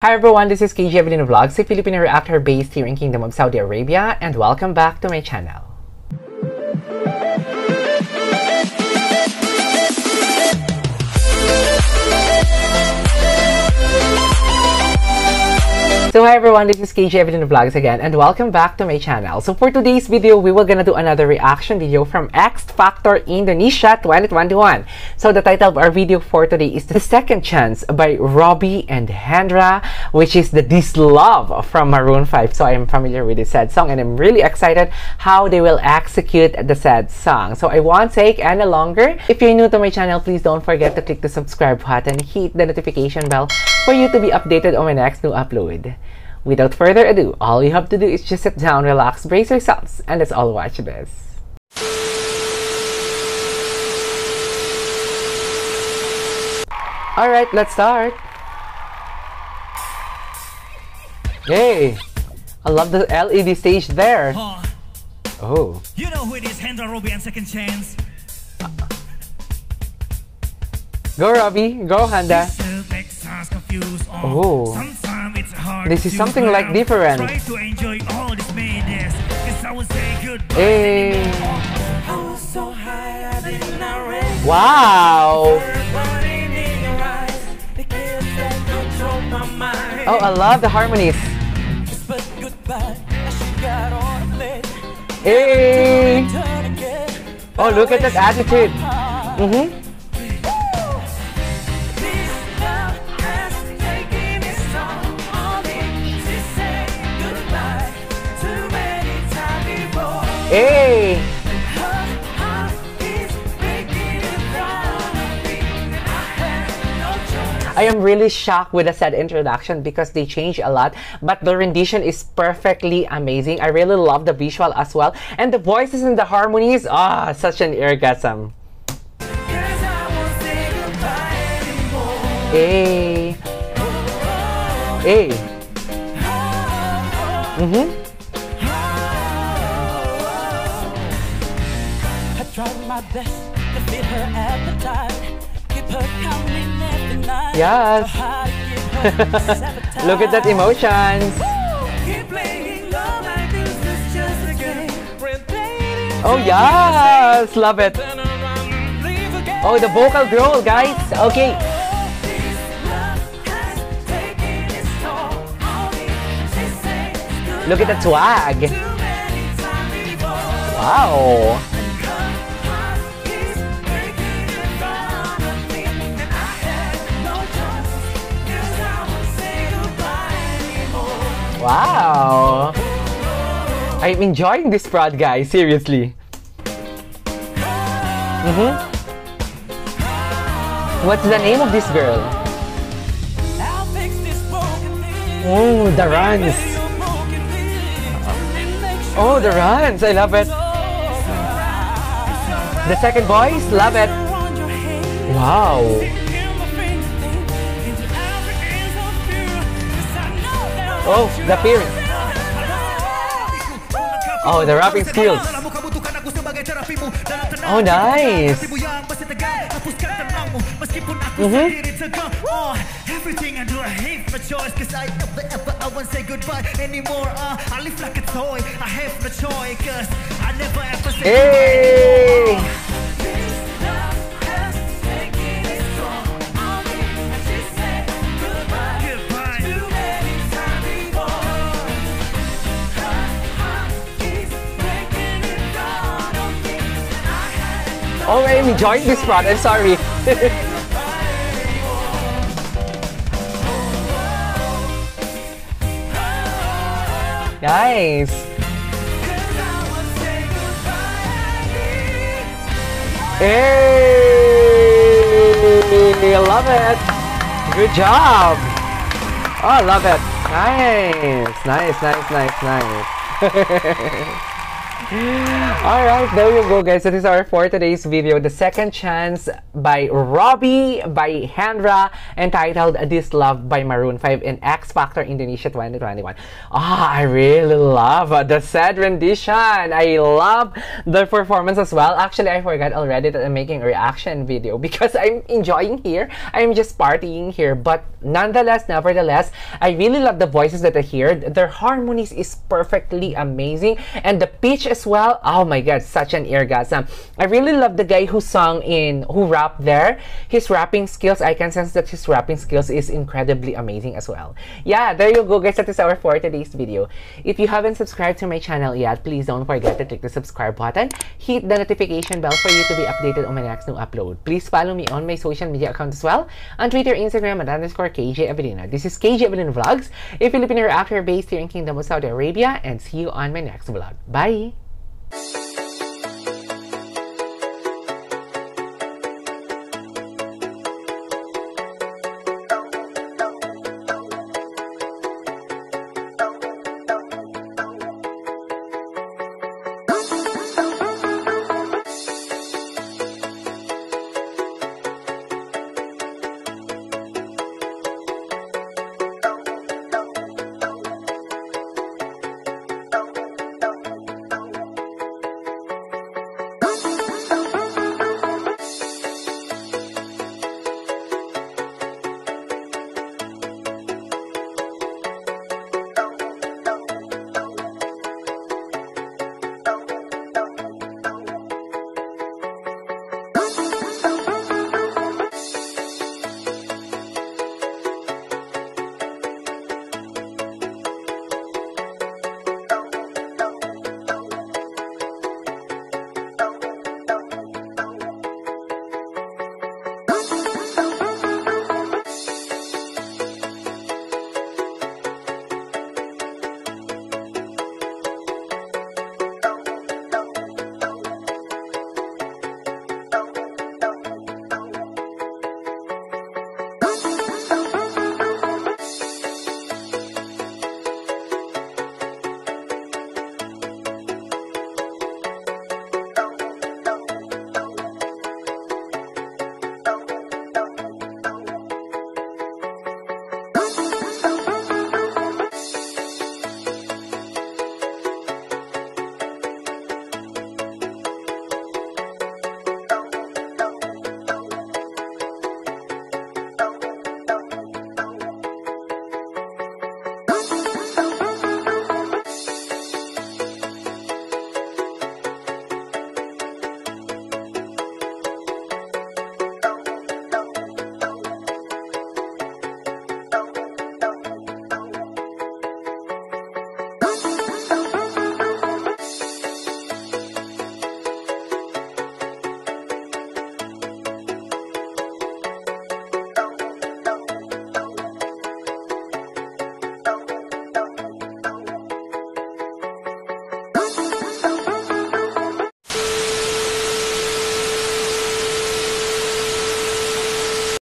Hi everyone, this is KJ Avelino Vlogs, a Filipino reactor based here in Kingdom of Saudi Arabia, and welcome back to my channel. So hi everyone, this is KJ Avelino Vlogs again and welcome back to my channel. So for today's video, we were gonna do another reaction video from X Factor Indonesia 2021. So the title of our video for today is The Second Chance by Roby and Hendra, which is the This Love from Maroon 5. So I am familiar with this sad song and I'm really excited how they will execute the sad song. So I won't take any longer. If you're new to my channel, please don't forget to click the subscribe button, hit the notification bell for you to be updated on my next new upload. Without further ado, all you have to do is just sit down, relax, brace yourselves, and let's all watch this. Alright, let's start. Yay! I love the LED stage there. Huh. Oh. You know who it is, Hendra Roby and Second Chance. Go, Roby. Go, Hendra. This makes us confused. Oh. Sometimes it's hard This is something like different. Try to enjoy all this madness. Cause I would say goodbye. Hey. I was so high, I did not rest. Wow! Burning in your eyes. The kiss that control my mind. Oh, I love the harmonies. But goodbye, as she got on a plane. Hey! Oh, look at that attitude. Mm-hmm. And I am really shocked with the sad introduction because they changed a lot, but the rendition is perfectly amazing. I really love the visual as well, and the voices and the harmonies, ah, such an orgasm. Hey! Hey! Mm-hmm. Yes. How to give her sabotage. Look at that emotions. Keep playing love like this is just a game. Oh yes! Love it. turn around and leave again. Oh, the vocal girl, guys. Okay. This love has taken its toll on me. She says Look at the swag. too many times before. Wow. Wow. I'm enjoying this prod, guys. Seriously. Mm-hmm. What's the name of this girl? Oh, the runs. Oh, the runs. I love it. The second voice, love it. Wow. Oh, the appearance. Oh, the rapping skills. Oh, nice. Mhm. Oh, everything I do, I hate my choice. Cause I never ever, I won't say goodbye anymore. Uh, I live like a toy. I have no choice. Cause I never ever say Oh, I'm enjoying this prod. I'm sorry. nice. Hey! I love it. Good job. Oh, I love it. Nice. Nice, nice, nice, nice. Alright, there you go guys. That is our for today's video. The Second Chance by Roby, by Hendra, entitled This Love by Maroon 5 in X Factor Indonesia 2021. Ah, I really love the sad rendition. I love the performance as well. Actually, I forgot already that I'm making a reaction video because I'm enjoying here. I'm just partying here. But nonetheless, nevertheless, I really love the voices that I hear. Their harmonies is perfectly amazing, and the pitch as well. Oh my god, such an eargasm! I really love the guy who sung in, who rapped there. His rapping skills, I can sense that his rapping skills is incredibly amazing as well. Yeah, there you go, guys. That is our for today's video. If you haven't subscribed to my channel yet, please don't forget to click the subscribe button. Hit the notification bell for you to be updated on my next new upload. Please follow me on my social media account as well on Twitter, Instagram, and underscore KJ Avelino. This is KJ Avelino Vlogs, a Filipino actor based here in Kingdom of Saudi Arabia, and see you on my next vlog. Bye! Thank you